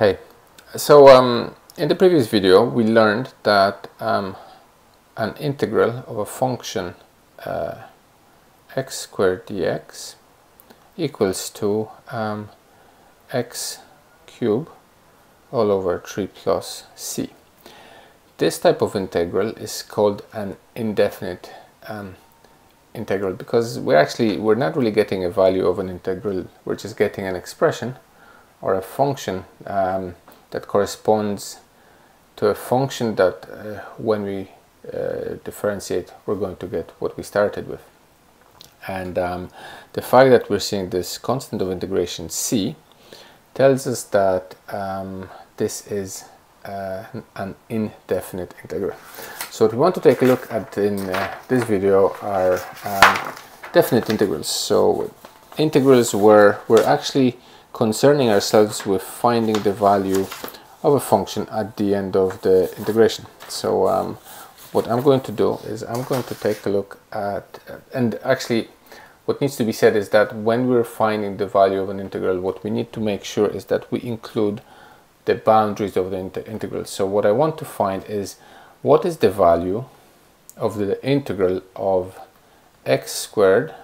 Hey, so um, in the previous video we learned that um, an integral of a function uh, x squared dx equals to um, x cubed all over 3 plus c. This type of integral is called an indefinite um, integral because we're actually we're not really getting a value of an integral we're just getting an expression or a function um, that corresponds to a function that uh, when we uh, differentiate we're going to get what we started with and um, the fact that we're seeing this constant of integration c tells us that um, this is uh, an indefinite integral. So what we want to take a look at in uh, this video are um, definite integrals. So integrals where we're actually concerning ourselves with finding the value of a function at the end of the integration. So um, what I'm going to do is I'm going to take a look at, and actually what needs to be said is that when we're finding the value of an integral, what we need to make sure is that we include the boundaries of the inter integral. So what I want to find is what is the value of the integral of x squared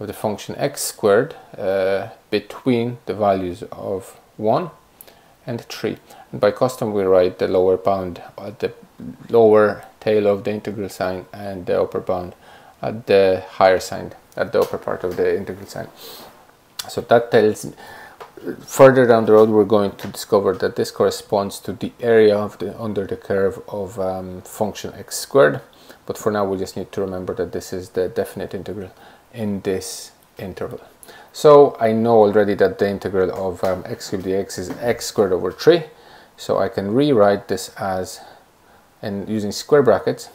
of the function x squared uh, between the values of 1 and 3. And by custom we write the lower bound at the lower tail of the integral sign and the upper bound at the higher sign, at the upper part of the integral sign. So that tells further down the road we're going to discover that this corresponds to the area of the under the curve of um, function x squared but for now we just need to remember that this is the definite integral in this interval. So I know already that the integral of um, x cubed dx is x squared over 3 so I can rewrite this as and using square brackets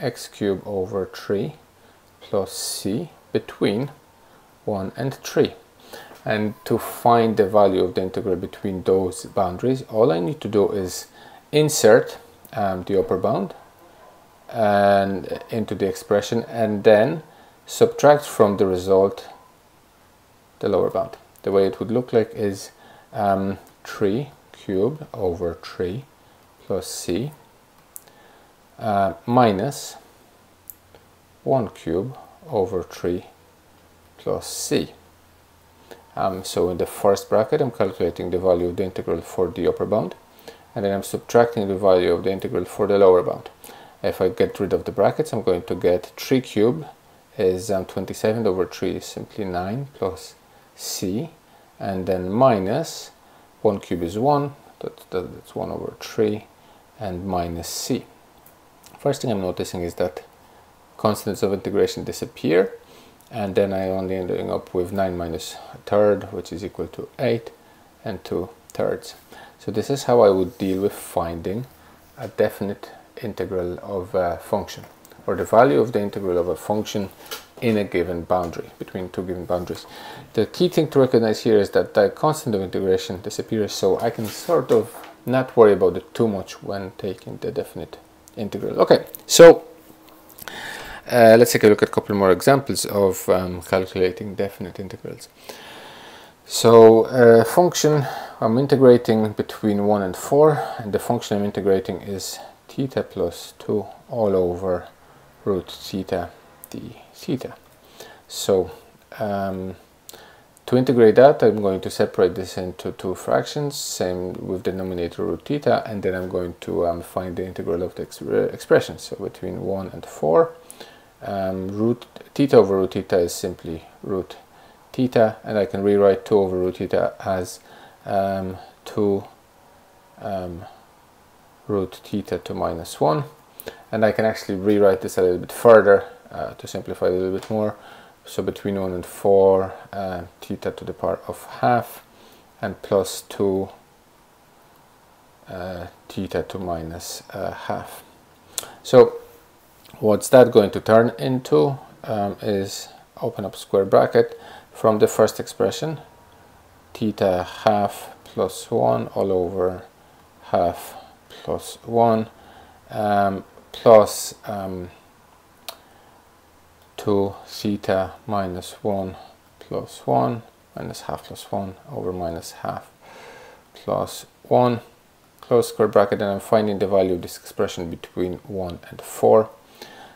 x cubed over 3 plus c between 1 and 3 and to find the value of the integral between those boundaries all I need to do is insert um, the upper bound and into the expression and then subtract from the result the lower bound the way it would look like is um, 3 cubed over 3 plus c uh, minus 1 cube over 3 plus c um, so in the first bracket I'm calculating the value of the integral for the upper bound and then I'm subtracting the value of the integral for the lower bound. If I get rid of the brackets I'm going to get 3 cubed is um, 27 over 3 is simply 9 plus c and then minus 1 cube is 1 that, that, that's 1 over 3 and minus c. First thing I'm noticing is that constants of integration disappear and then I only ending up with 9 minus a third which is equal to 8 and 2 thirds. So this is how I would deal with finding a definite integral of a function or the value of the integral of a function in a given boundary between two given boundaries. The key thing to recognize here is that the constant of integration disappears so I can sort of not worry about it too much when taking the definite integral. Okay, so uh, let's take a look at a couple more examples of um, calculating definite integrals. So uh, function I'm integrating between 1 and 4 and the function I'm integrating is theta plus 2 all over root theta d theta. So um, to integrate that I'm going to separate this into two fractions, same with the denominator root theta and then I'm going to um, find the integral of the ex expression. So between 1 and 4 um, root theta over root theta is simply root theta and I can rewrite 2 over root theta as um, 2 um, root theta to minus 1 and I can actually rewrite this a little bit further uh, to simplify it a little bit more. So between 1 and 4 uh, theta to the power of half and plus 2 uh, theta to minus uh, half. So what's that going to turn into um, is open up square bracket from the first expression theta half plus 1 all over half plus 1 um, plus um, 2 theta minus 1 plus 1 minus half plus 1 over minus half plus 1 close square bracket and I'm finding the value of this expression between 1 and 4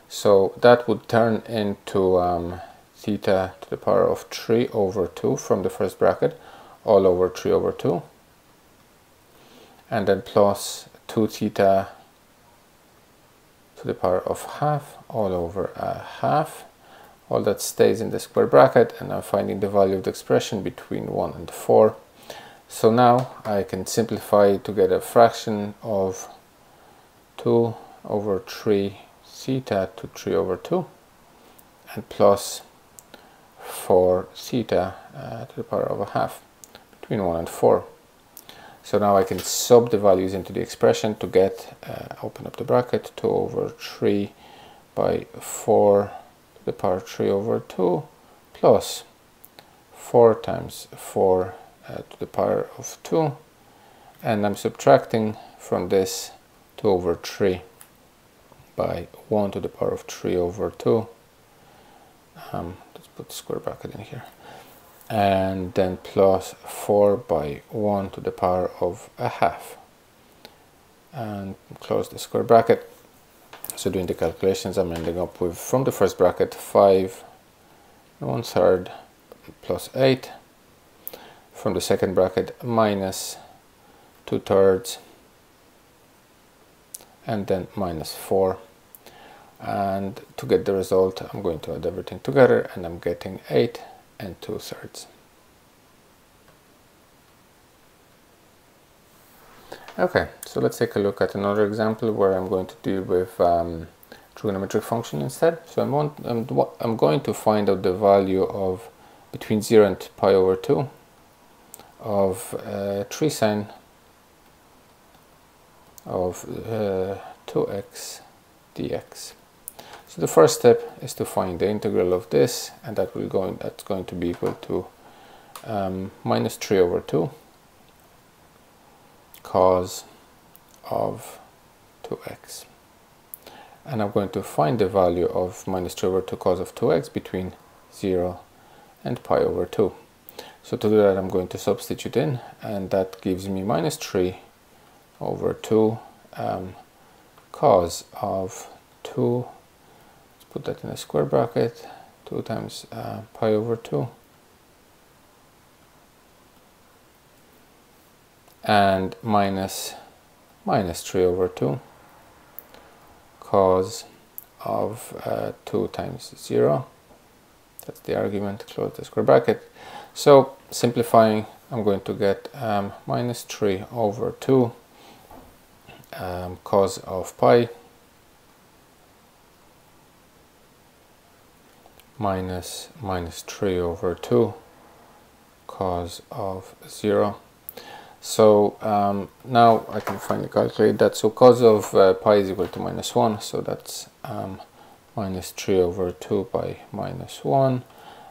so that would turn into um, theta to the power of 3 over 2 from the first bracket all over 3 over 2 and then plus 2 theta to the power of half all over a half all that stays in the square bracket and I'm finding the value of the expression between 1 and 4 so now I can simplify to get a fraction of 2 over 3 theta to 3 over 2 and plus 4 theta uh, to the power of a half between 1 and 4. So now I can sub the values into the expression to get, uh, open up the bracket, 2 over 3 by 4 to the power 3 over 2 plus 4 times 4 uh, to the power of 2 and I'm subtracting from this 2 over 3 by 1 to the power of 3 over 2 um, let's put the square bracket in here and then plus 4 by 1 to the power of a half. And close the square bracket. So doing the calculations I'm ending up with from the first bracket 5 1 third plus 8 from the second bracket minus 2 thirds. And then minus 4 and to get the result I'm going to add everything together and I'm getting 8 and 2 thirds. Okay, so let's take a look at another example where I'm going to deal with um, trigonometric function instead. So I'm, want, I'm, I'm going to find out the value of between 0 and pi over 2 of uh, 3 sine of uh, 2x dx. So the first step is to find the integral of this and that will go in, that's going to be equal to um, minus 3 over 2 cos of 2x and I'm going to find the value of minus 3 over 2 cos of 2x between 0 and pi over 2 so to do that I'm going to substitute in and that gives me minus 3 over 2 um, cos of 2 put that in a square bracket 2 times uh, pi over 2 and minus minus 3 over 2 cos of uh, 2 times 0 that's the argument. Close the square bracket. So simplifying I'm going to get um, minus 3 over 2 um, cos of pi minus minus 3 over 2 cos of 0 so um, now I can finally calculate that so cos of uh, pi is equal to minus 1 so that's um, minus 3 over 2 by minus 1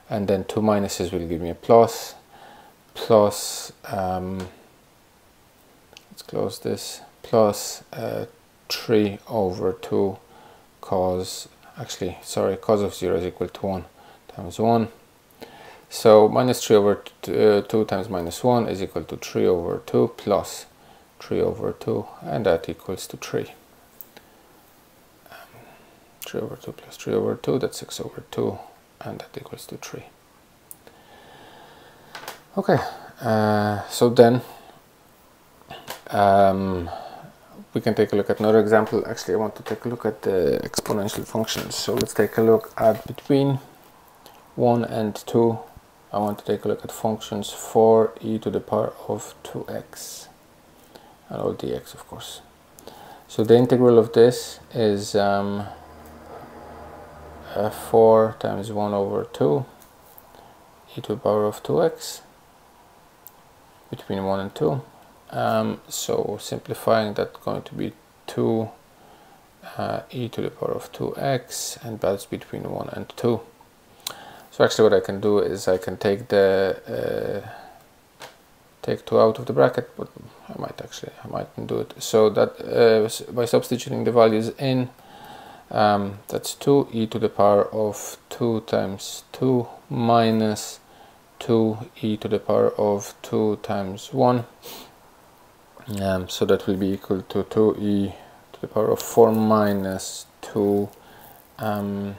and then two minuses will give me a plus plus um, let's close this plus uh, 3 over 2 cos actually sorry cos of 0 is equal to 1 times 1 so minus 3 over uh, 2 times minus 1 is equal to 3 over 2 plus 3 over 2 and that equals to 3 um, 3 over 2 plus 3 over 2 that's 6 over 2 and that equals to 3 okay uh, so then um, we can take a look at another example. Actually, I want to take a look at the exponential functions. So let's take a look at between 1 and 2. I want to take a look at functions for e to the power of 2x and all dx, of course. So the integral of this is um, uh, 4 times 1 over 2 e to the power of 2x between 1 and 2 um, so simplifying that going to be 2 uh, e to the power of 2x and that's between 1 and 2 so actually what I can do is I can take the uh, take 2 out of the bracket but I might actually I might do it. So that uh, by substituting the values in um, that's 2 e to the power of 2 times 2 minus 2 e to the power of 2 times 1 um, so that will be equal to 2e to the power of 4 minus 2 um,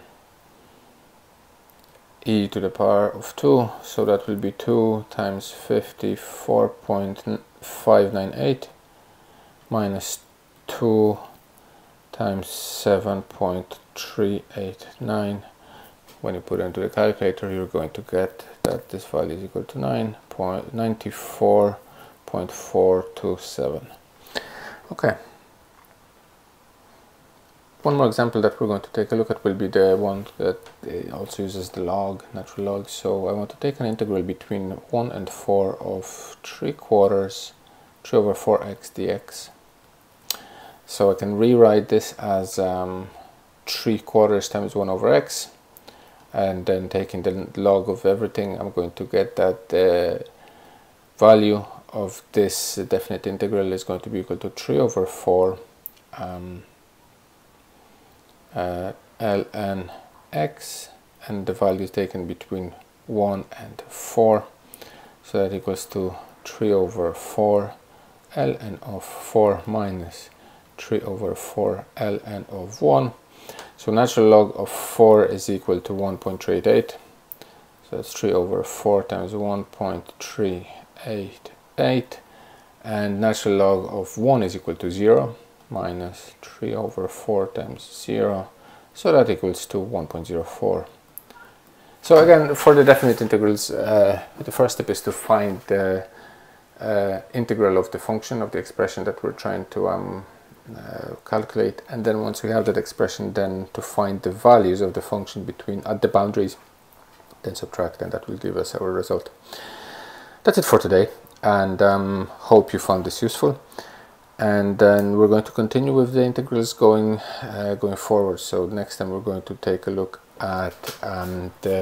e to the power of 2 so that will be 2 times 54.598 minus 2 times 7.389 when you put it into the calculator you're going to get that this value is equal to 9.94.427 okay one more example that we're going to take a look at will be the one that uh, also uses the log, natural log. So I want to take an integral between 1 and 4 of 3 quarters 3 over 4x dx. So I can rewrite this as um, 3 quarters times 1 over x and then taking the log of everything I'm going to get that the value of this definite integral is going to be equal to 3 over 4 um, uh, ln x and the value is taken between 1 and 4 so that equals to 3 over 4 ln of 4 minus 3 over 4 ln of 1 so natural log of 4 is equal to 1.38 so that's 3 over 4 times 1.388 and natural log of 1 is equal to 0 minus 3 over 4 times 0 so that equals to 1.04 so again for the definite integrals uh, the first step is to find the uh, integral of the function of the expression that we're trying to um, uh, calculate. And then once we have that expression then to find the values of the function between at the boundaries then subtract and that will give us our result. That's it for today and um, hope you found this useful. And then we're going to continue with the integrals going uh, going forward. So next time we're going to take a look at um, the